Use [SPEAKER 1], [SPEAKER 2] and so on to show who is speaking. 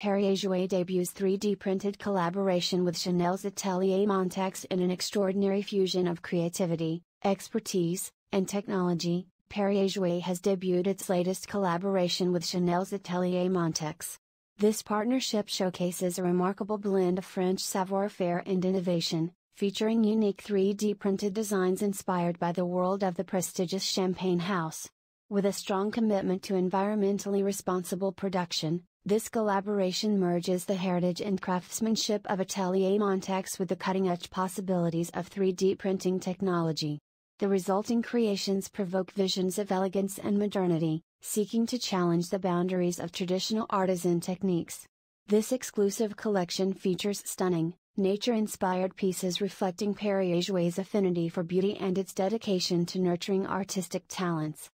[SPEAKER 1] Perrier debuts 3D printed collaboration with Chanel's Atelier Montex in an extraordinary fusion of creativity, expertise, and technology. Perrier has debuted its latest collaboration with Chanel's Atelier Montex. This partnership showcases a remarkable blend of French savoir faire and innovation, featuring unique 3D printed designs inspired by the world of the prestigious Champagne House. With a strong commitment to environmentally responsible production, this collaboration merges the heritage and craftsmanship of Atelier Montex with the cutting edge possibilities of 3D printing technology. The resulting creations provoke visions of elegance and modernity, seeking to challenge the boundaries of traditional artisan techniques. This exclusive collection features stunning, nature inspired pieces reflecting Perrier Jouet's affinity for beauty and its dedication to nurturing artistic talents.